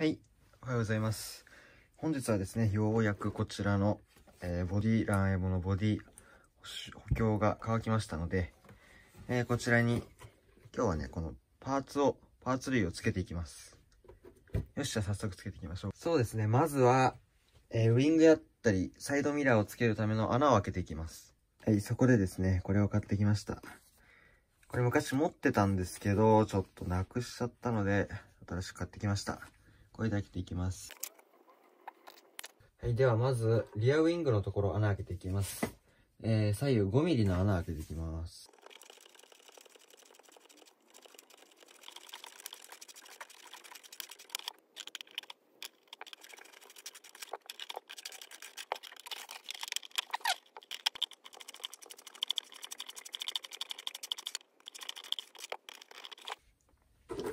はい、おはようございます。本日はですね、ようやくこちらの、えー、ボディランエボのボディ補強が乾きましたので、えー、こちらに、今日はね、このパーツを、パーツ類をつけていきます。よし、じゃあ早速つけていきましょう。そうですね、まずは、えー、ウィングやったり、サイドミラーをつけるための穴を開けていきます。はい、そこでですね、これを買ってきました。これ昔持ってたんですけど、ちょっとなくしちゃったので、新しく買ってきました。これだけていきます。はい、ではまず、リアウィングのところ穴開けていきます。えー、左右 5mm の穴開けていきます。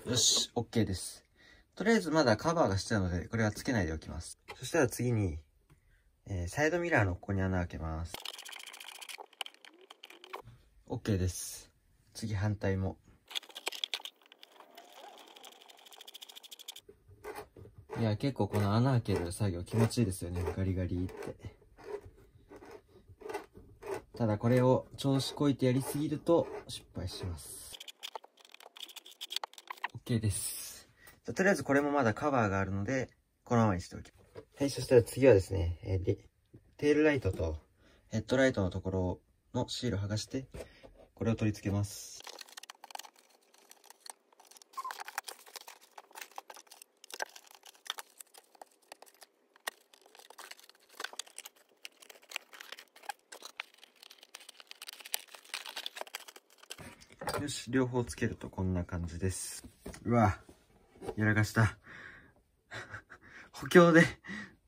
よし、OK です。とりあえずまだカバーがしてあるので、これはつけないでおきます。そしたら次に、えー、サイドミラーのここに穴を開けます。OK です。次反対も。いや、結構この穴開ける作業気持ちいいですよね。ガリガリって。ただこれを調子こいてやりすぎると失敗します。OK です。とりあえずこれもまだカバーがあるので、このままにしておきます。はい、そしたら次はですね、えー、テールライトとヘッドライトのところのシール剥がして、これを取り付けます。よし、両方つけるとこんな感じです。うわ、やらかした。補強で、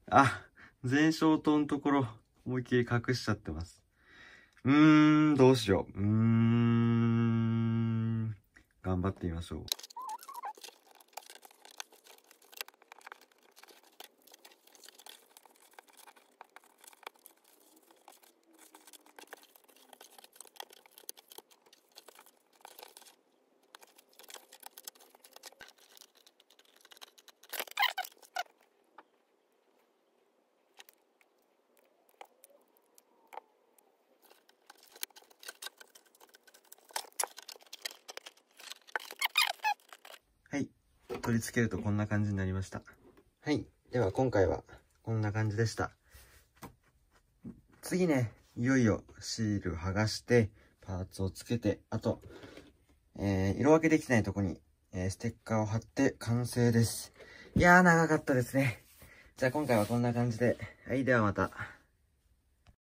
あ、前哨灯のところ、思いっきり隠しちゃってます。うーん、どうしよう。うーん、頑張ってみましょう。はい。取り付けるとこんな感じになりました。はい。では今回はこんな感じでした。次ね、いよいよシール剥がして、パーツをつけて、あと、えー、色分けできないとこに、えー、ステッカーを貼って完成です。いやー長かったですね。じゃあ今回はこんな感じで。はい、ではまた。